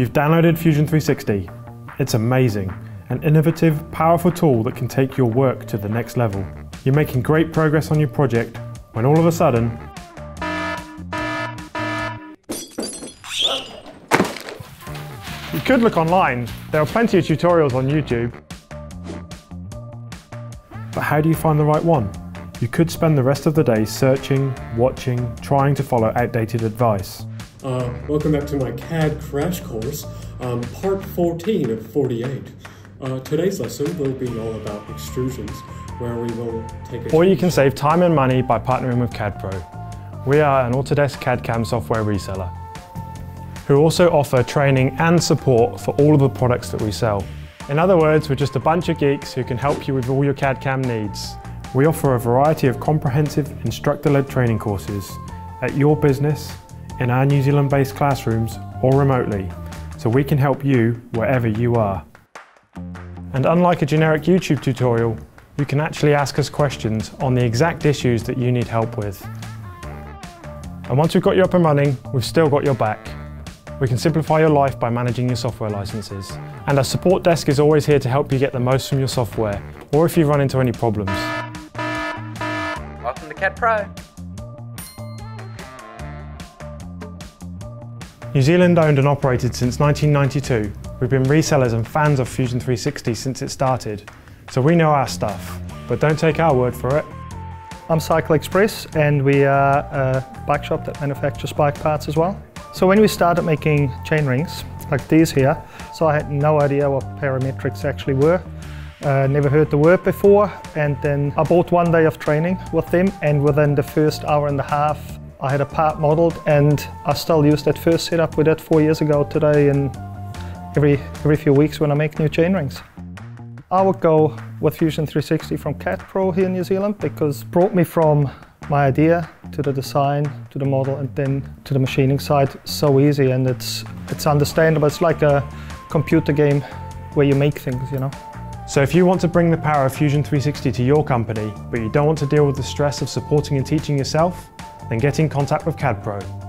You've downloaded Fusion 360. It's amazing, an innovative, powerful tool that can take your work to the next level. You're making great progress on your project when all of a sudden, You could look online. There are plenty of tutorials on YouTube. But how do you find the right one? You could spend the rest of the day searching, watching, trying to follow outdated advice. Uh, welcome back to my CAD crash course, um, part 14 of 48. Uh, today's lesson will be all about extrusions, where we will take a Or you can save time and money by partnering with CADPRO. We are an Autodesk CAD CAM software reseller who also offer training and support for all of the products that we sell. In other words, we're just a bunch of geeks who can help you with all your CAD CAM needs. We offer a variety of comprehensive instructor-led training courses at your business, in our New Zealand-based classrooms or remotely, so we can help you wherever you are. And unlike a generic YouTube tutorial, you can actually ask us questions on the exact issues that you need help with. And once we've got you up and running, we've still got your back. We can simplify your life by managing your software licenses. And our support desk is always here to help you get the most from your software, or if you run into any problems. Welcome to CADPRO. New Zealand owned and operated since 1992. We've been resellers and fans of Fusion 360 since it started. So we know our stuff, but don't take our word for it. I'm Cycle Express and we are a bike shop that manufactures bike parts as well. So when we started making chain rings, like these here, so I had no idea what parametrics actually were. Uh, never heard the word before and then I bought one day of training with them and within the first hour and a half I had a part modeled and I still use that first setup we did four years ago today and every, every few weeks when I make new chain rings. I would go with Fusion 360 from CADPRO here in New Zealand because it brought me from my idea to the design, to the model, and then to the machining side so easy and it's, it's understandable. It's like a computer game where you make things, you know. So if you want to bring the power of Fusion 360 to your company, but you don't want to deal with the stress of supporting and teaching yourself, then get in contact with CADPRO.